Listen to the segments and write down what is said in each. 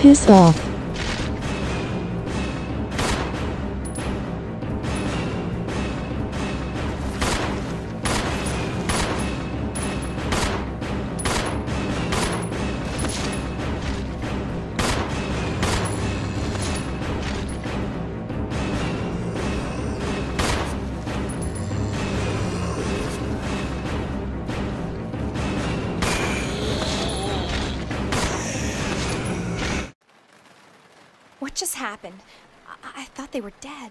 Piss off. Happened? I, I thought they were dead.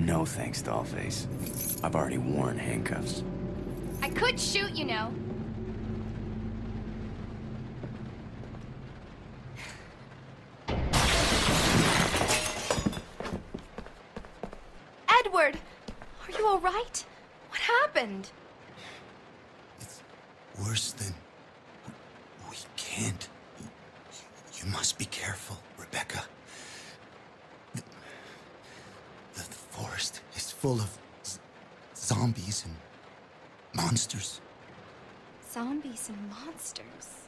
No thanks, Dollface. I've already worn handcuffs. I could shoot, you know. Edward! Are you alright? What happened? It's worse than... We can't. You must be careful, Rebecca. The, the forest is full of zombies and monsters. Zombies and monsters.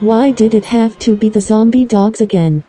Why did it have to be the zombie dogs again?